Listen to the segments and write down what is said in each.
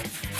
life.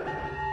you